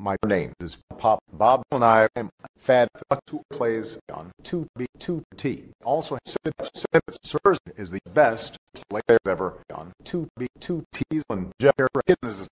My name is popbob and I am Fad who plays on 2B 2T. Also, Sirs is the best player ever on 2B 2T's and Jerry is